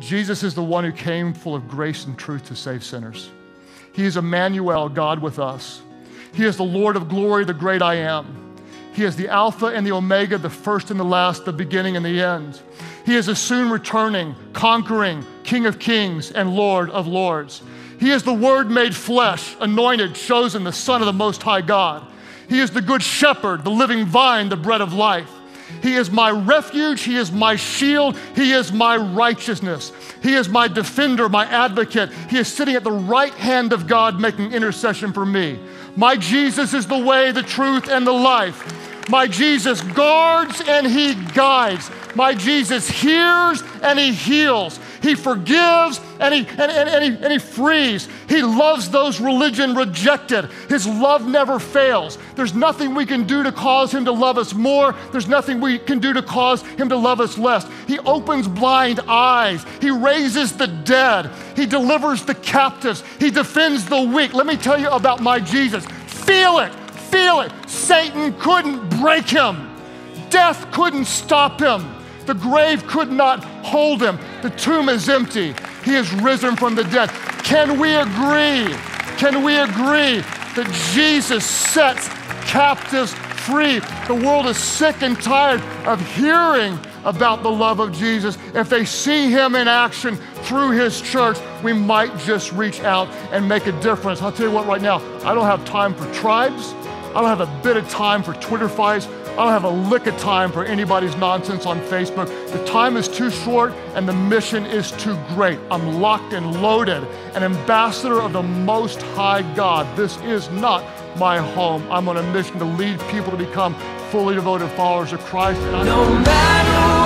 Jesus is the one who came full of grace and truth to save sinners. He is Emmanuel, God with us. He is the Lord of glory, the great I am. He is the Alpha and the Omega, the first and the last, the beginning and the end. He is a soon returning, conquering King of kings and Lord of lords. He is the Word made flesh, anointed, chosen, the Son of the Most High God. He is the Good Shepherd, the living vine, the bread of life. He is my refuge. He is my shield. He is my righteousness. He is my defender, my advocate. He is sitting at the right hand of God making intercession for me. My Jesus is the way, the truth, and the life. My Jesus guards and he guides. My Jesus hears and he heals. He forgives and he, and, and, and, he, and he frees. He loves those religion rejected. His love never fails. There's nothing we can do to cause him to love us more. There's nothing we can do to cause him to love us less. He opens blind eyes. He raises the dead. He delivers the captives. He defends the weak. Let me tell you about my Jesus. Feel it feel it. Satan couldn't break him, death couldn't stop him, the grave could not hold him. The tomb is empty. He is risen from the dead. Can we agree? Can we agree that Jesus sets captives free? The world is sick and tired of hearing about the love of Jesus. If they see him in action through his church, we might just reach out and make a difference. I'll tell you what, right now, I don't have time for tribes. I don't have a bit of time for Twitter fights. I don't have a lick of time for anybody's nonsense on Facebook. The time is too short and the mission is too great. I'm locked and loaded, an ambassador of the Most High God. This is not my home. I'm on a mission to lead people to become fully devoted followers of Christ. no matter